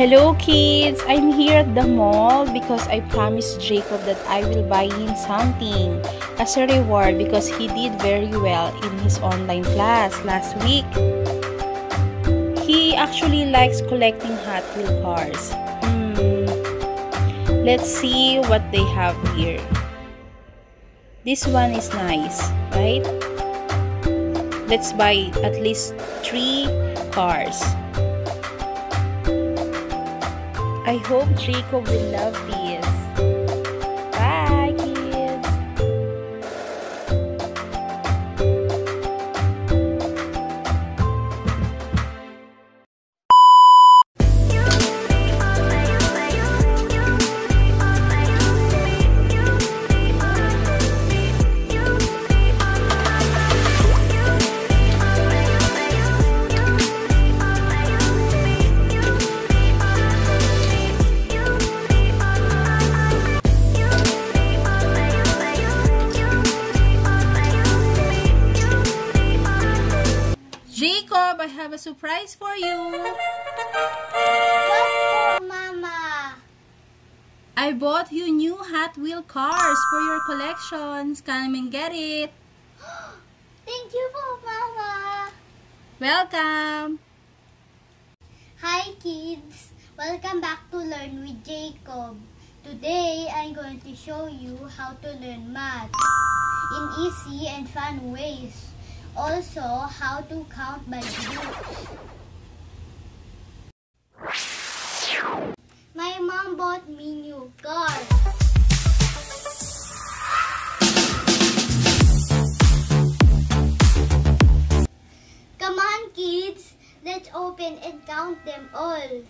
Hello kids! I'm here at the mall because I promised Jacob that I will buy him something as a reward because he did very well in his online class last week. He actually likes collecting Hot Wheel cars. Hmm. Let's see what they have here. This one is nice, right? Let's buy at least three cars. I hope Jacob will love this. Have a surprise for you. What for, Mama? I bought you new Hot Wheel cars for your collections. Come and get it. Thank you Mama. Welcome. Hi kids, welcome back to Learn with Jacob. Today I'm going to show you how to learn math in easy and fun ways. Also, how to count by groups. My mom bought me new car. Come on kids, let's open and count them all.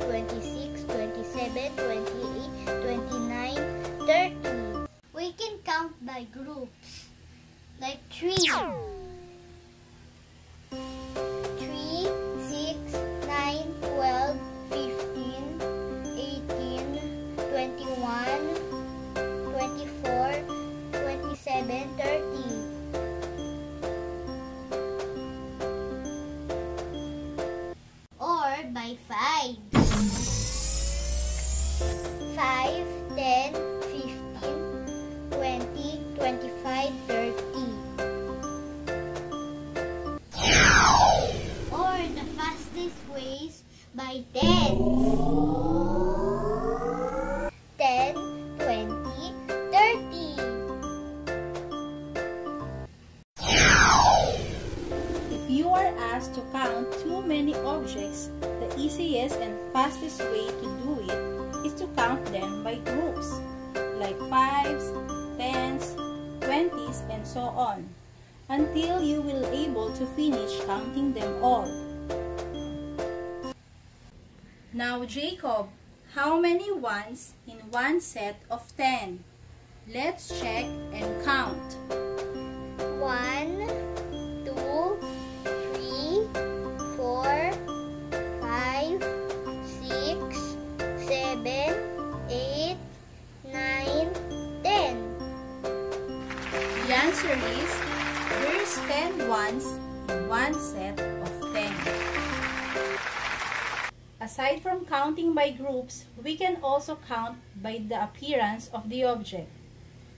26, 27, 28, 29, 30. We can count by groups, like three. Ten, twenty, thirty. If you are asked to count too many objects, the easiest and fastest way to do it is to count them by groups, like fives, tens, twenties, and so on, until you will able to finish counting them all. Now, Jacob, how many ones in one set of ten? Let's check and count. One, two, three, four, five, six, seven, eight, nine, ten. The answer is, there's ten ones in one set of 10. Aside from counting by groups, we can also count by the appearance of the object.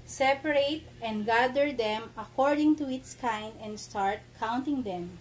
Separate and gather them according to its kind and start counting them.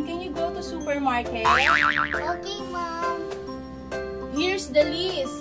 Cooking, can you go to supermarket? Okay, Mom. Here's the list.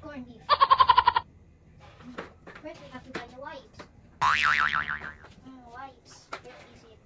Corn, and corn beef. First, we have to buy the whites. Mm, whites. Where is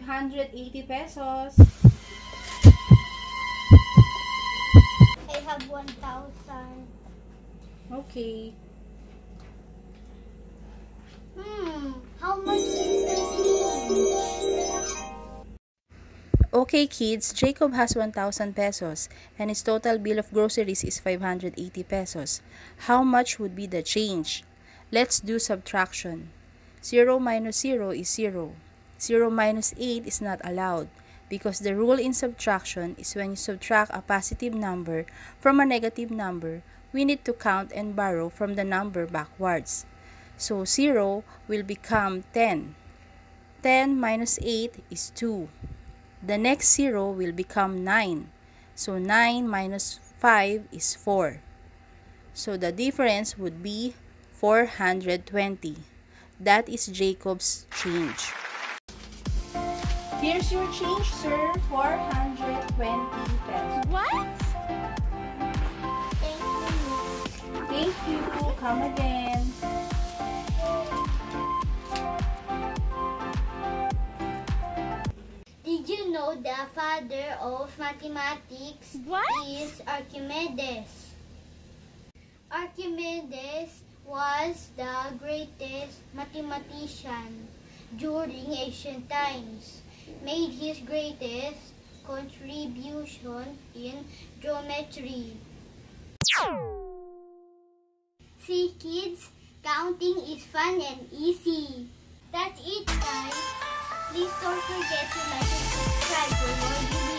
580 pesos. I have 1,000. Okay. Hmm, how much is the change? Okay, kids, Jacob has 1,000 pesos and his total bill of groceries is 580 pesos. How much would be the change? Let's do subtraction. 0 minus 0 is 0. 0 minus 8 is not allowed because the rule in subtraction is when you subtract a positive number from a negative number, we need to count and borrow from the number backwards. So 0 will become 10. 10 minus 8 is 2. The next 0 will become 9. So 9 minus 5 is 4. So the difference would be 420. That is Jacob's change. Here's your change, sir. 420 pesos. What? Thank you. Thank you. Come again. Did you know the father of mathematics What? is Archimedes? Archimedes was the greatest mathematician during ancient times, made his greatest contribution in geometry. See kids, counting is fun and easy. That's it guys. Please don't forget to like and subscribe for more videos.